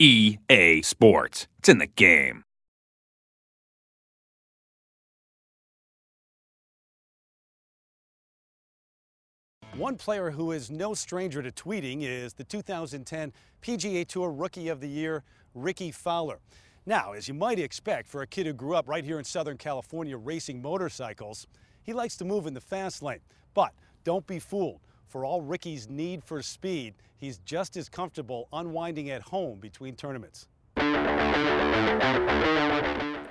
EA Sports. It's in the game. One player who is no stranger to tweeting is the 2010 PGA Tour Rookie of the Year, Rickie Fowler. Now, as you might expect for a kid who grew up right here in Southern California racing motorcycles, he likes to move in the fast lane. But don't be fooled. For all Rickie's need for speed, he's just as comfortable unwinding at home between tournaments.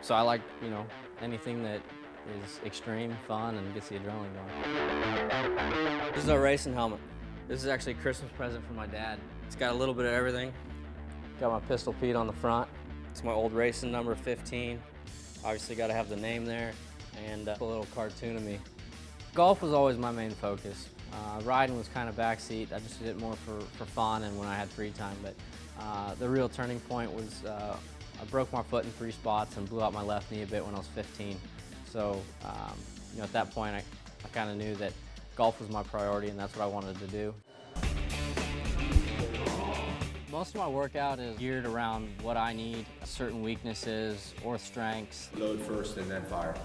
So I like, you know, anything that is extreme, fun, and gets the adrenaline going. This is a racing helmet. This is actually a Christmas present from my dad. It's got a little bit of everything. Got my Pistol Pete on the front. It's my old racing number 15. Obviously got to have the name there and uh, a little cartoon of me. Golf was always my main focus. Uh, riding was kind of backseat. I just did it more for, for fun and when I had free time. But uh, the real turning point was uh, I broke my foot in three spots and blew out my left knee a bit when I was 15. So, um, you know, at that point, I, I kind of knew that golf was my priority and that's what I wanted to do. Most of my workout is geared around what I need, certain weaknesses or strengths. Load first and then fire.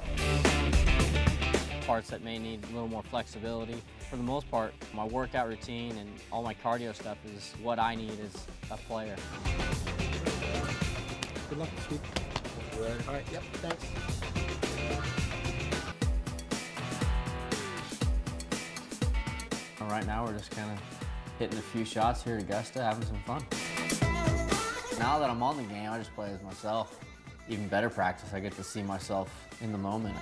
Parts that may need a little more flexibility. For the most part, my workout routine and all my cardio stuff is what I need as a player. Good luck this week. All right, yep, thanks. Right now we're just kind of hitting a few shots here at Augusta, having some fun. Now that I'm on the game, I just play as myself. Even better practice, I get to see myself in the moment.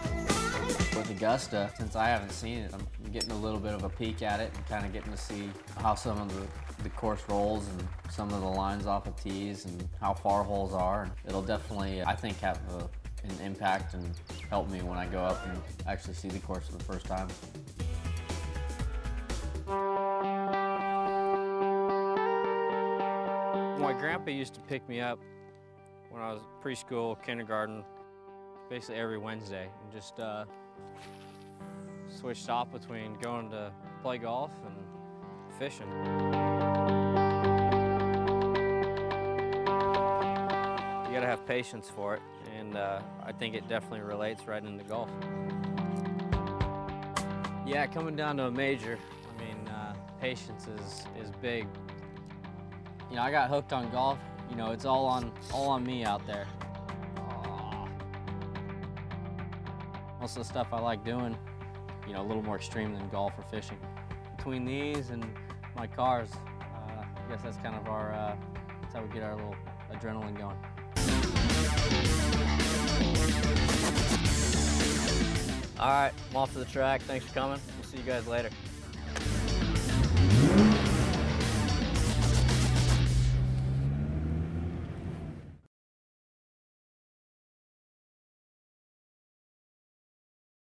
With Augusta, since I haven't seen it, I'm getting a little bit of a peek at it and kind of getting to see how some of the, the course rolls and some of the lines off of tees and how far holes are. It'll definitely, I think, have a, an impact and help me when I go up and actually see the course for the first time. My grandpa used to pick me up when I was preschool, kindergarten, basically every Wednesday, and just uh, switched off between going to play golf and fishing. You gotta have patience for it, and uh, I think it definitely relates right into golf. Yeah, coming down to a major, I mean, uh, patience is, is big. You know, I got hooked on golf. You know, it's all on all on me out there. Most of the stuff I like doing, you know, a little more extreme than golf or fishing. Between these and my cars, uh, I guess that's kind of our, uh, that's how we get our little adrenaline going. All right, I'm off to the track. Thanks for coming. We'll see you guys later.